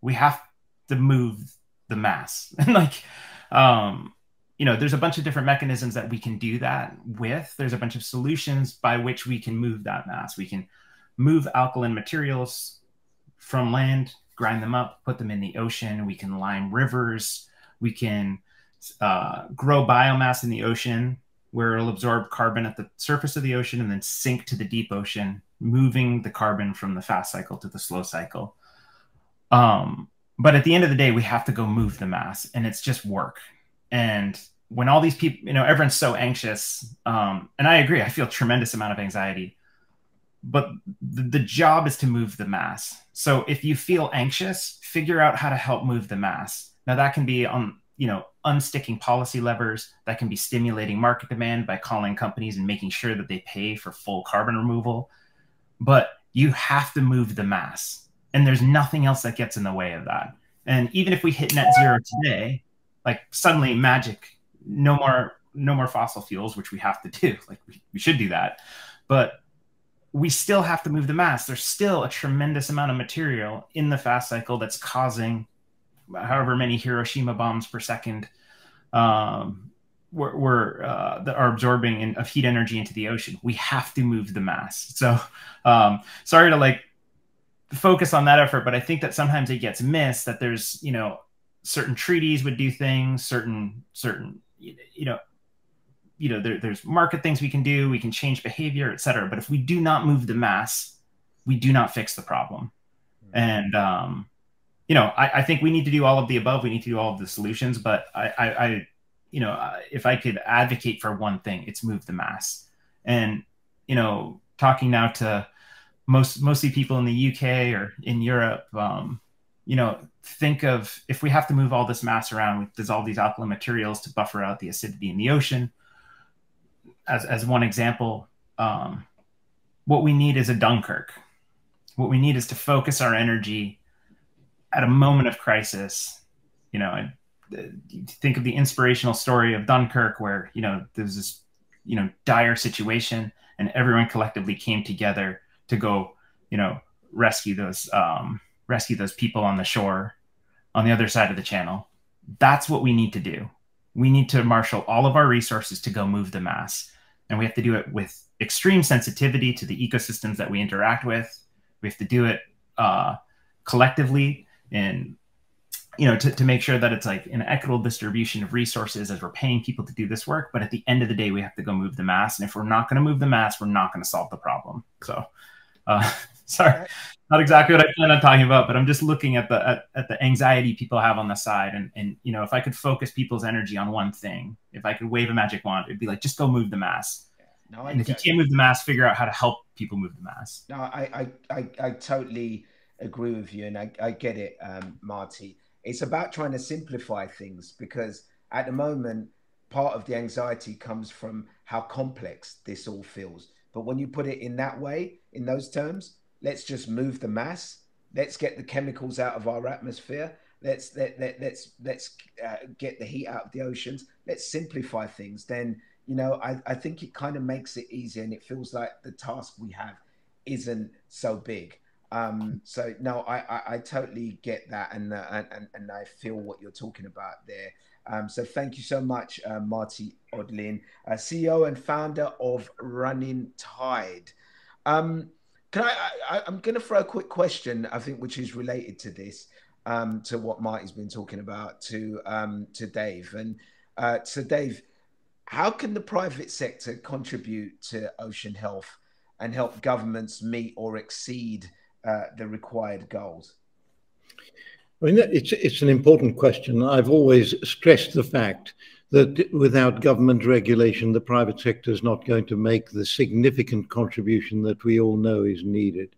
We have to move the mass. And like, um, you know, there's a bunch of different mechanisms that we can do that with. There's a bunch of solutions by which we can move that mass. We can move alkaline materials from land, grind them up, put them in the ocean. We can lime rivers. We can uh, grow biomass in the ocean where it'll absorb carbon at the surface of the ocean and then sink to the deep ocean, moving the carbon from the fast cycle to the slow cycle. Um, but at the end of the day, we have to go move the mass, and it's just work. And when all these people, you know, everyone's so anxious, um, and I agree, I feel tremendous amount of anxiety. But the, the job is to move the mass. So if you feel anxious, figure out how to help move the mass. Now that can be on you know unsticking policy levers that can be stimulating market demand by calling companies and making sure that they pay for full carbon removal. But you have to move the mass and there's nothing else that gets in the way of that. And even if we hit net zero today like suddenly magic no more no more fossil fuels which we have to do like we, we should do that. But we still have to move the mass. There's still a tremendous amount of material in the fast cycle that's causing however many Hiroshima bombs per second um, we're, we're uh, that are absorbing in, of heat energy into the ocean. We have to move the mass. So um, sorry to like focus on that effort, but I think that sometimes it gets missed that there's you know certain treaties would do things, certain certain you know you know there, there's market things we can do, we can change behavior, etc. But if we do not move the mass, we do not fix the problem. Mm-hmm. And um, you know, I, I, think we need to do all of the above. We need to do all of the solutions. But I, I, I, you know, if I could advocate for one thing, it's move the mass. And you know, talking now to most mostly people in the UK or in Europe, um, you know, think of if we have to move all this mass around, there's all these alkaline materials to buffer out the acidity in the ocean. As as one example, um, what we need is a Dunkirk. What we need is to focus our energy at a moment of crisis, you know, I, think of the inspirational story of Dunkirk, where you know there's this you know dire situation, and everyone collectively came together to go, you know, rescue those um, rescue those people on the shore on the other side of the channel. That's what we need to do. We need to marshal all of our resources to go move the mass, and we have to do it with extreme sensitivity to the ecosystems that we interact with. We have to do it uh, collectively and you know to, to make sure that it's like an equitable distribution of resources as we're paying people to do this work. But at the end of the day we have to go move the mass. And if we're not going to move the mass we're not going to solve the problem. So uh, sorry not exactly what i plan on talking about but i'm just looking at the at, at, the anxiety people have on the side. And and you know if i could focus people's energy on one thing if i could wave a magic wand it'd be like just go move the mass. No, and if you can't move the mass figure out how to help people move the mass. No i i i, I totally agree with you, and I, I get it, um, Marty. It's about trying to simplify things because at the moment, part of the anxiety comes from how complex this all feels. But when you put it in that way, in those terms, let's just move the mass. Let's get the chemicals out of our atmosphere. Let's let, let let's let's uh, get the heat out of the oceans. Let's simplify things. Then you know I, I think it kind of makes it easier, and it feels like the task we have isn't so big. Um, so no, I, I, I, totally get that, and, uh, and and I feel what you're talking about there. Um, so thank you so much, uh, Marty Odlin, uh, CEO and founder of Running Tide. Um, can I, I? am going to throw a quick question, I think, which is related to this, um, to what Marty's been talking about, to um, to Dave, and uh, so Dave, how can the private sector contribute to ocean health and help governments meet or exceed uh, the required goals? I mean, it's, it's an important question. I've always stressed the fact that without government regulation, the private sector is not going to make the significant contribution that we all know is needed.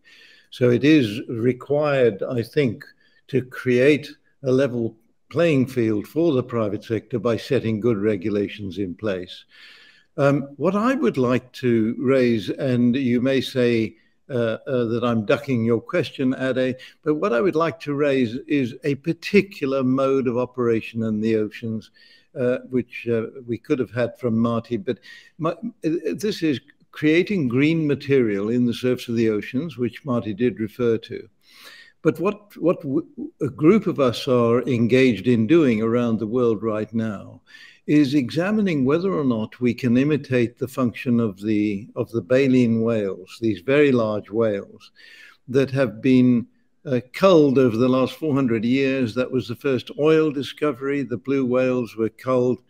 So it is required, I think, to create a level playing field for the private sector by setting good regulations in place. Um, what I would like to raise, and you may say that I'm ducking your question, Ade, but what I would like to raise is a particular mode of operation in the oceans, uh, which uh, we could have had from Marty, but my, this is creating green material in the surface of the oceans, which Marty did refer to. But what, what a group of us are engaged in doing around the world right now is examining whether or not we can imitate the function of the, of the baleen whales, these very large whales that have been uh, culled over the last 400 years. That was the first oil discovery. The blue whales were culled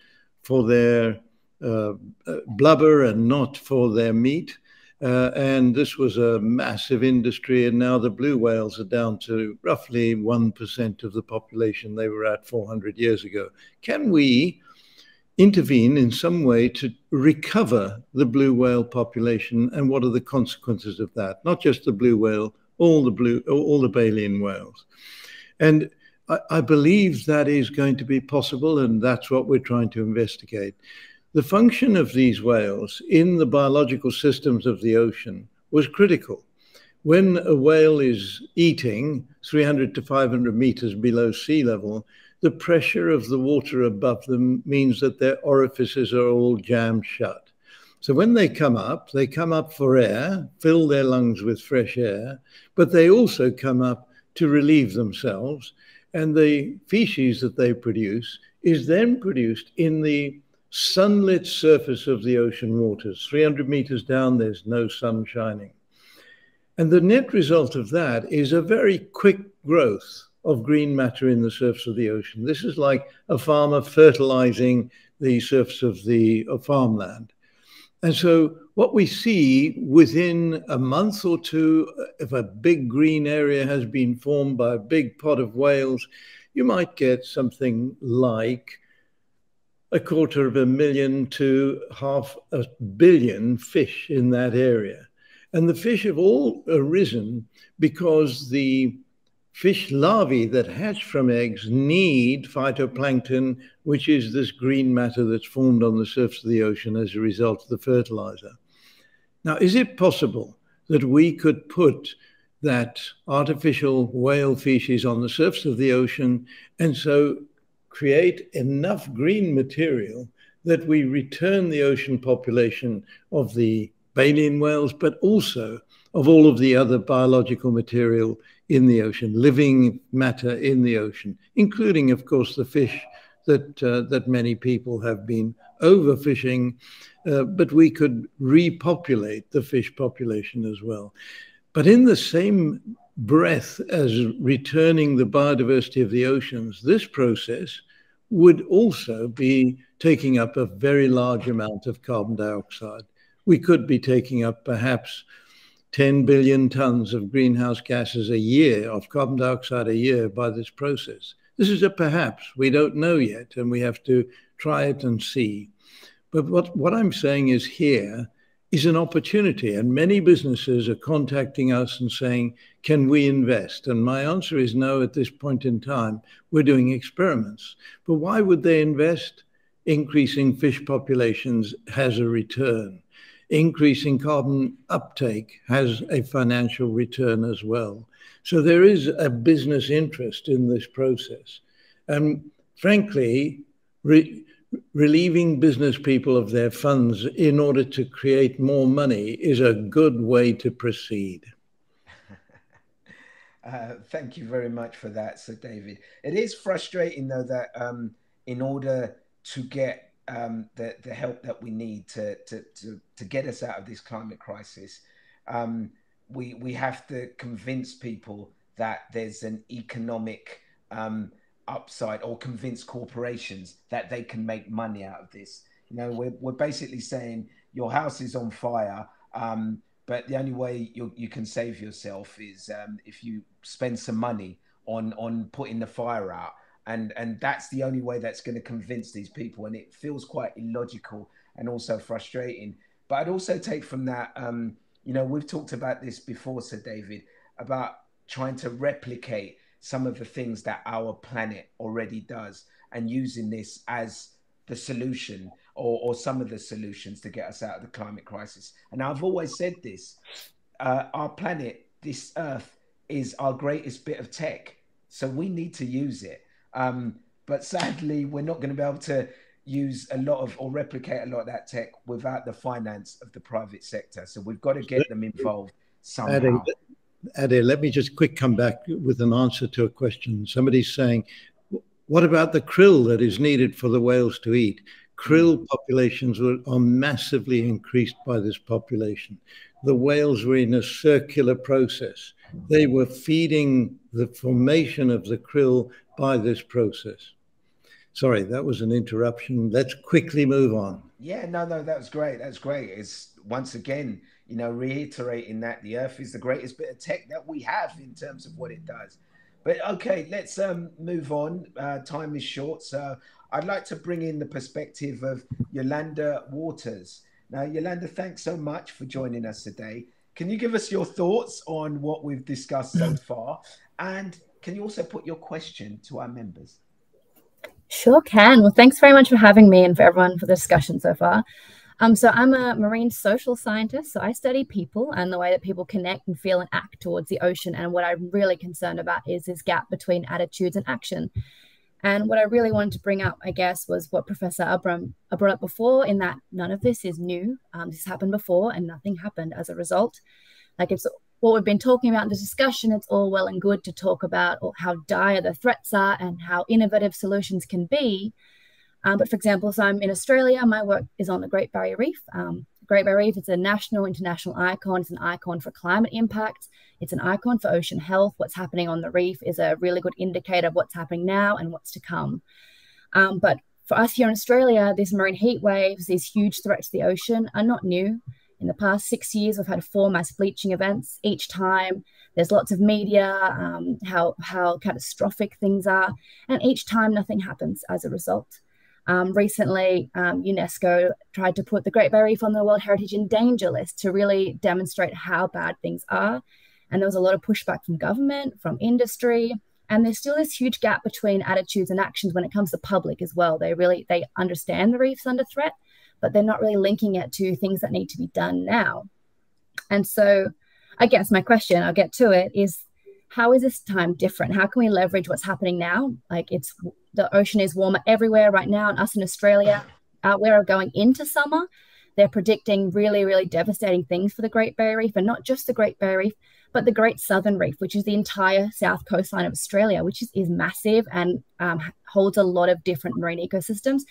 for their uh, uh blubber and not for their meat. Uh, and this was a massive industry, and now the blue whales are down to roughly 1% of the population they were at 400 years ago. Can we intervene in some way to recover the blue whale population, and what are the consequences of that? Not just the blue whale, all the blue, all the baleen whales. And I, I believe that is going to be possible, and that's what we're trying to investigate. The function of these whales in the biological systems of the ocean was critical. When a whale is eating 300 to 500 meters below sea level, the pressure of the water above them means that their orifices are all jammed shut. So when they come up, they come up for air, fill their lungs with fresh air, but they also come up to relieve themselves. And the feces that they produce is then produced in the sunlit surface of the ocean waters. 300 meters down, there's no sun shining. And the net result of that is a very quick growth of green matter in the surface of the ocean. This is like a farmer fertilizing the surface of the of farmland. And so what we see within a month or two, if a big green area has been formed by a big pot of whales, you might get something like a quarter of a million to half a billion fish in that area. And the fish have all arisen because the fish larvae that hatch from eggs need phytoplankton, which is this green matter that's formed on the surface of the ocean as a result of the fertilizer. Now, is it possible that we could put that artificial whale feces on the surface of the ocean and so create enough green material that we return the ocean population of the baleen whales, but also of all of the other biological material in the ocean, living matter in the ocean, including, of course, the fish that uh, that many people have been overfishing, uh, but we could repopulate the fish population as well. But in the same breath as returning the biodiversity of the oceans, this process would also be taking up a very large amount of carbon dioxide. We could be taking up perhaps 10 billion tons of greenhouse gases a year, of carbon dioxide a year by this process. This is a perhaps, we don't know yet, and we have to try it and see. But what, what I'm saying is here is an opportunity. And many businesses are contacting us and saying, can we invest? And my answer is no at this point in time. We're doing experiments. But why would they invest? Increasing fish populations has a return. Increasing carbon uptake has a financial return as well. So there is a business interest in this process. And frankly, re relieving business people of their funds in order to create more money is a good way to proceed. Uh, thank you very much for that, Sir David. It is frustrating, though, that um, in order to get um, the, the help that we need to, to, to, to, get us out of this climate crisis, um, we, we have to convince people that there's an economic um, upside or convince corporations that they can make money out of this. You know, we're, we're basically saying your house is on fire, um, but the only way you, you can save yourself is um, if you spend some money on on putting the fire out and and that's the only way that's going to convince these people and it feels quite illogical and also frustrating. But i'd also take from that um, you know we've talked about this before sir david about trying to replicate some of the things that our planet already does and using this as the solution or, or some of the solutions to get us out of the climate crisis. And i've always said this uh, our planet this earth is our greatest bit of tech. So we need to use it um, but sadly, we're not going to be able to use a lot of or replicate a lot of that tech without the finance of the private sector. So we've got to get them involved somehow. Ade, Ade, let me just quick come back with an answer to a question. Somebody's saying, what about the krill that is needed for the whales to eat? Krill mm. populations were, are massively increased by this population. The whales were in a circular process. They were feeding the formation of the krill by this process. Sorry, that was an interruption. Let's quickly move on. Yeah, no, no, that was great. That's great. It's once again, you know, reiterating that the Earth is the greatest bit of tech that we have in terms of what it does. But okay, let's um, move on. Uh, time is short, so I'd like to bring in the perspective of Yolanda Waters. Now, Yolanda, thanks so much for joining us today. Can you give us your thoughts on what we've discussed so far? And can you also put your question to our members? Sure can. Well, thanks very much for having me and for everyone for the discussion so far. Um, so I'm a marine social scientist. So I study people and the way that people connect and feel and act towards the ocean. And what I'm really concerned about is this gap between attitudes and action. And what I really wanted to bring up, I guess, was what Professor Abram brought up before, in that none of this is new. Um, this happened before, and nothing happened as a result. Like it's what we've been talking about in the discussion, it's all well and good to talk about how dire the threats are and how innovative solutions can be. Um, but for example, so I'm in Australia, my work is on the Great Barrier Reef. Um, Great Barrier Reef is a national, international icon. It's an icon for climate impact. It's an icon for ocean health. What's happening on the reef is a really good indicator of what's happening now and what's to come. Um, but for us here in Australia, these marine heat waves, these huge threats to the ocean are not new. In the past six years, we've had four mass bleaching events. Each time, there's lots of media, um, how how catastrophic things are, and each time nothing happens as a result. Um, recently, um, UNESCO tried to put the Great Barrier Reef on the World Heritage in Danger list to really demonstrate how bad things are. And there was a lot of pushback from government, from industry, and there's still this huge gap between attitudes and actions when it comes to public as well. They really they understand the reef's under threat, but they're not really linking it to things that need to be done now. And so, I guess my question, I'll get to it, is how is this time different? How can we leverage what's happening now? Like it's the ocean is warmer everywhere right now, and us in Australia, uh, we're going into summer. They're predicting really, really devastating things for the Great Barrier Reef, and not just the Great Barrier Reef, but the Great Southern Reef, which is the entire south coastline of Australia, which is, is massive and um, holds a lot of different marine ecosystems.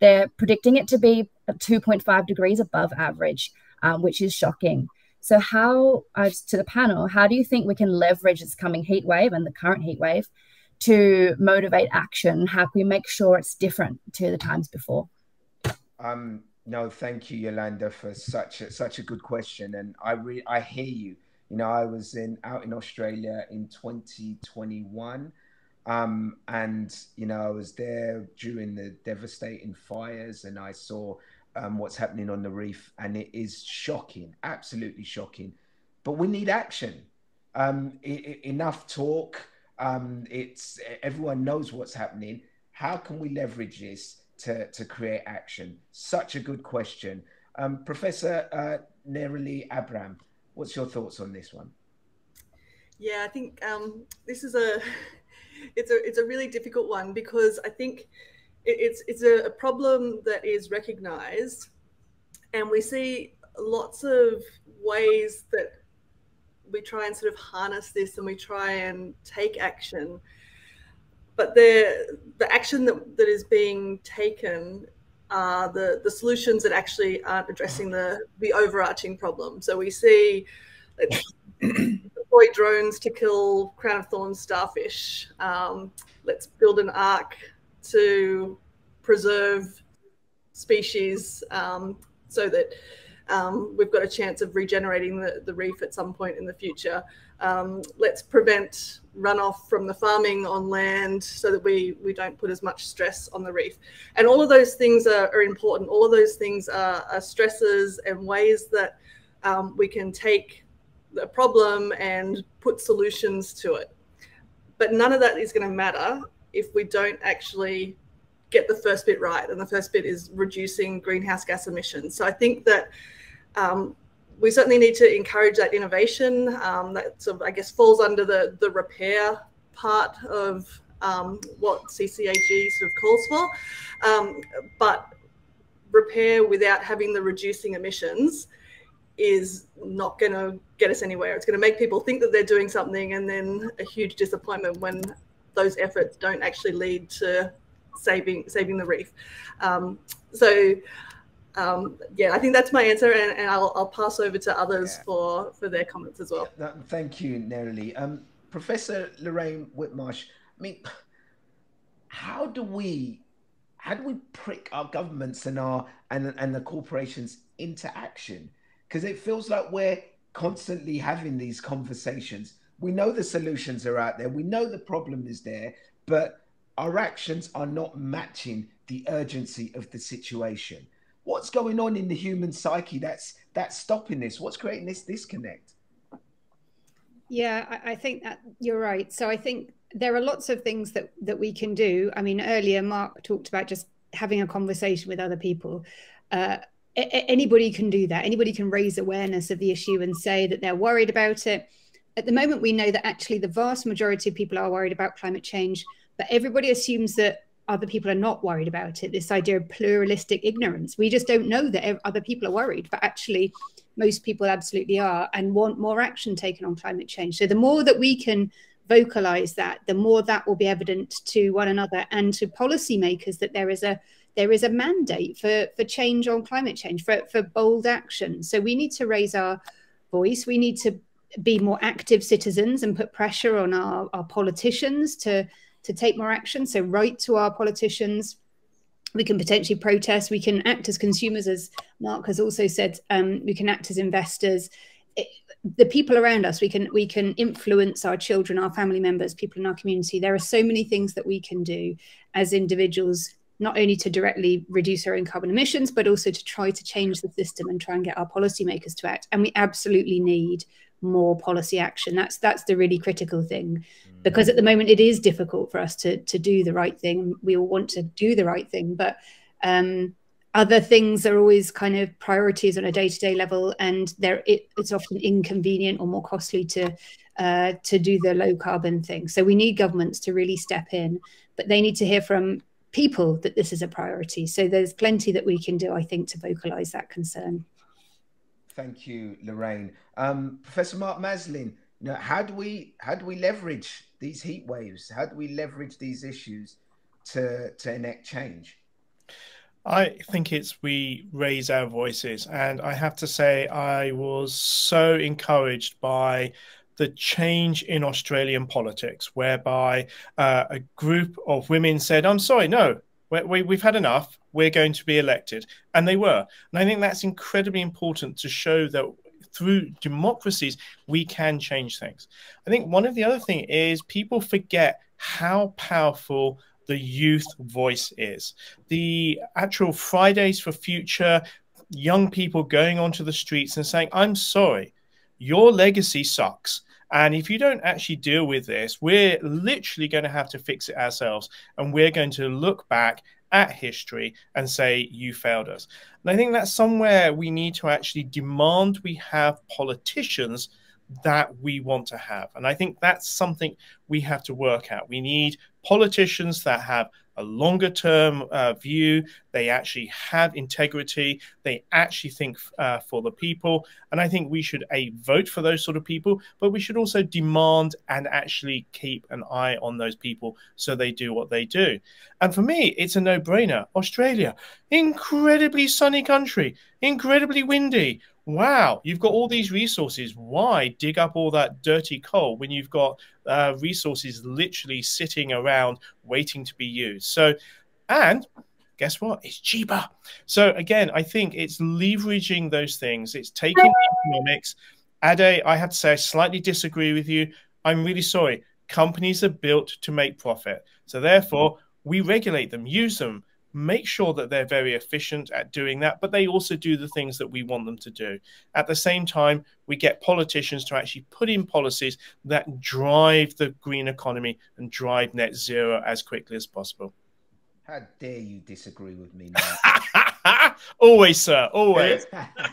They're predicting it to be 2.5 degrees above average, um, which is shocking. So, how, uh, to the panel, how do you think we can leverage this coming heat wave and the current heat wave to motivate action? How can we make sure it's different to the times before? Um, no, thank you, Yolanda, for such a, such a good question, and I re- I hear you. You know, I was in out in Australia in 2021 um, and you know, I was there during the devastating fires, and I saw um, what's happening on the reef, and it is shocking, absolutely shocking. But we need action. Um, enough talk. Um, it's everyone knows what's happening. How can we leverage this to to create action? Such a good question, um, Professor uh, Nerilie Abram. What's your thoughts on this one? Yeah, I think um, this is a it's a it's a really difficult one because I think it's it's a, problem that is recognized, and we see lots of ways that we try and sort of harness this and we try and take action. But the the action that, that is being taken are the the solutions that actually aren't addressing the the overarching problem. So we see deploy drones to kill crown of thorns starfish. Um, let's build an ark to preserve species um, so that um, we've got a chance of regenerating the, the reef at some point in the future. Um, let's prevent runoff from the farming on land so that we, we don't put as much stress on the reef. And all of those things are, are important. All of those things are, are stresses and ways that um, we can take the problem and put solutions to it. But none of that is going to matter if we don't actually get the first bit right. And the first bit is reducing greenhouse gas emissions. So I think that um, we certainly need to encourage that innovation um, that sort of, I guess, falls under the, the repair part of um, what CCAG sort of calls for. Um, but repair without having the reducing emissions is not going to get us anywhere. It's going to make people think that they're doing something and then a huge disappointment when those efforts don't actually lead to saving saving the reef. Um, so um, yeah, I think that's my answer, and, and I'll, I'll, pass over to others yeah. for for their comments as well. Yeah, thank you, Nerilie. Um, Professor Lorraine Whitmarsh. I mean, how do we how do we prick our governments and our and and the corporations into action? Because it feels like we're constantly having these conversations. We know the solutions are out there. We know the problem is there, but our actions are not matching the urgency of the situation. What's going on in the human psyche that's that's stopping this? What's creating this disconnect? Yeah I, I, think that you're right. So i think there are lots of things that that we can do. I mean earlier mark talked about just having a conversation with other people. Uh, anybody can do that. Anybody can raise awareness of the issue and say that they're worried about it. At the moment we know that actually the vast majority of people are worried about climate change but everybody assumes that other people are not worried about it this idea of pluralistic ignorance. We just don't know that other people are worried but actually most people absolutely are and want more action taken on climate change. So the more that we can vocalize that the more that will be evident to one another and to policymakers that there is a there is a mandate for for change on climate change for for bold action so we need to raise our voice we need to be more active citizens and put pressure on our, our politicians to to take more action. So write to our politicians. We can potentially protest. We can act as consumers, as Mark has also said. Um, we can act as investors. It, the people around us, we can we can influence our children, our family members, people in our community. There are so many things that we can do as individuals, not only to directly reduce our own carbon emissions, but also to try to change the system and try and get our policymakers to act. And we absolutely need more policy action. That's that's the really critical thing, because at the moment it is difficult for us to to do the right thing. We all want to do the right thing, but um, other things are always kind of priorities on a day to day level, and there it, it's often inconvenient or more costly to uh, to do the low carbon thing. So we need governments to really step in, but they need to hear from people that this is a priority. So there's plenty that we can do, I think, to vocalize that concern. Thank you, Lorraine. Um, Professor Mark Maslin, you know, how do we how do we leverage these heat waves? How do we leverage these issues to to enact change? I think it's we raise our voices, and I have to say I was so encouraged by the change in Australian politics, whereby uh, a group of women said, "I'm sorry, no, we, have had enough. We're going to be elected. And they were. And I think that's incredibly important to show that through democracies, we can change things. I think one of the other thing is people forget how powerful the youth voice is. The actual Fridays for Future, young people going onto the streets and saying, I'm sorry, your legacy sucks. And if you don't actually deal with this, we're literally going to have to fix it ourselves. And we're going to look back at history and say, you failed us. And I think that's somewhere we need to actually demand we have politicians that we want to have. And I think that's something we have to work out. We need politicians that have a longer term uh, view. They actually have integrity. They actually think uh, for the people. And I think we should a vote for those sort of people, but we should also demand and actually keep an eye on those people so they do what they do. And for me, it's a no brainer. Australia, incredibly sunny country, incredibly windy wow, you've got all these resources. Why dig up all that dirty coal when you've got uh, resources literally sitting around waiting to be used? So, and guess what? It's cheaper. So, again, I think it's leveraging those things, it's taking economics Ade, I have to say, I slightly disagree with you. I'm really sorry. Companies are built to make profit. So therefore, we regulate them, use them, make sure that they're very efficient at doing that, but they also do the things that we want them to do. At the same time, we get politicians to actually put in policies that drive the green economy and drive net zero as quickly as possible. How dare you disagree with me now? always, sir. Always.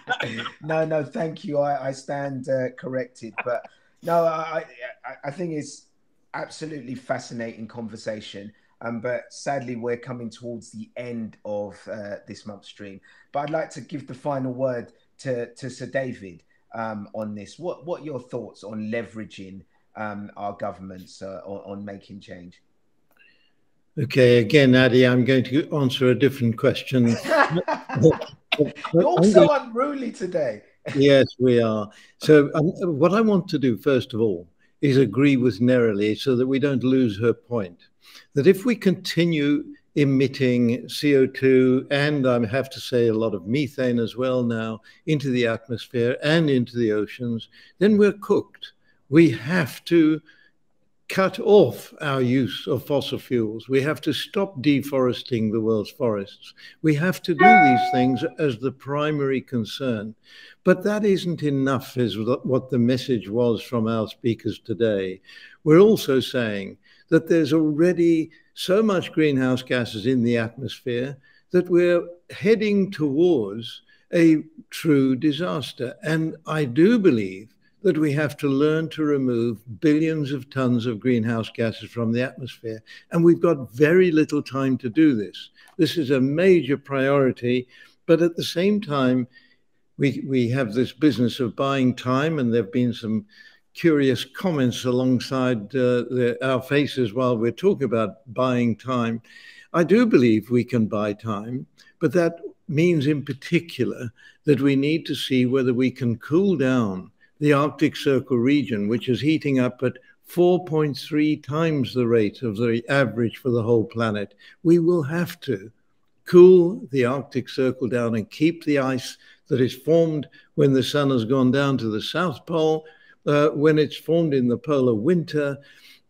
no, no, thank you. I, I stand uh, corrected. But no, I, I, I think it's absolutely fascinating conversation. Um, but sadly, we're coming towards the end of uh, this month's stream. But I'd like to give the final word to, to Sir David um, on this. What what your thoughts on leveraging um, our governments uh, on, on, making change? Okay, again, Ade, I'm going to answer a different question. You're also unruly today. yes, we are. So, um, what I want to do, first of all, is agree with Nerilie so that we don't lose her point that if we continue emitting CO2 and I have to say a lot of methane as well now into the atmosphere and into the oceans, then we're cooked. We have to cut off our use of fossil fuels. We have to stop deforesting the world's forests. We have to do these things as the primary concern. But that isn't enough, is what the message was from our speakers today. We're also saying that there's already so much greenhouse gases in the atmosphere that we're heading towards a true disaster. And I do believe that we have to learn to remove billions of tons of greenhouse gases from the atmosphere. And we've got very little time to do this. This is a major priority. But at the same time, we, we have this business of buying time, and there have been some curious comments alongside uh, the, our faces while we're talking about buying time. I do believe we can buy time, but that means in particular that we need to see whether we can cool down the Arctic Circle region, which is heating up at 4.3 times the rate of the average for the whole planet. We will have to cool the Arctic Circle down and keep the ice that is formed when the sun has gone down to the South Pole uh, when it's formed in the polar winter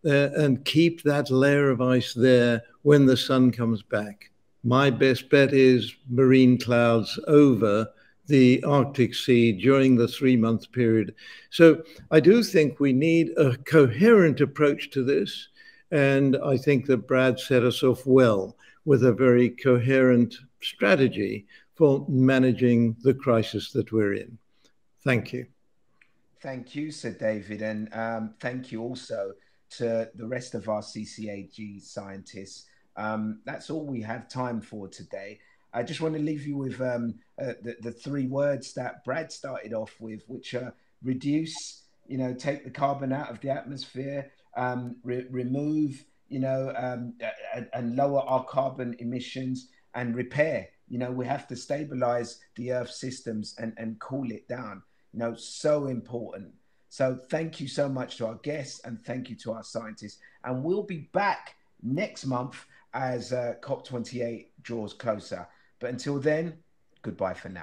uh, and keep that layer of ice there when the sun comes back. My best bet is marine clouds over the Arctic Sea during the three month period. So I do think we need a coherent approach to this. And I think that Brad set us off well with a very coherent strategy for managing the crisis that we're in. Thank you. Thank you, Sir David, and um, thank you also to the rest of our CCAG scientists. Um, that's all we have time for today. I just want to leave you with um, uh, the, the three words that Brad started off with, which are reduce, you know, take the carbon out of the atmosphere, um, re- remove, you know, um, and, and lower our carbon emissions and repair. You know, we have to stabilize the Earth systems and, and cool it down you know, so important. So thank you so much to our guests and thank you to our scientists. And we'll be back next month as uh, COP28 draws closer. But until then, goodbye for now.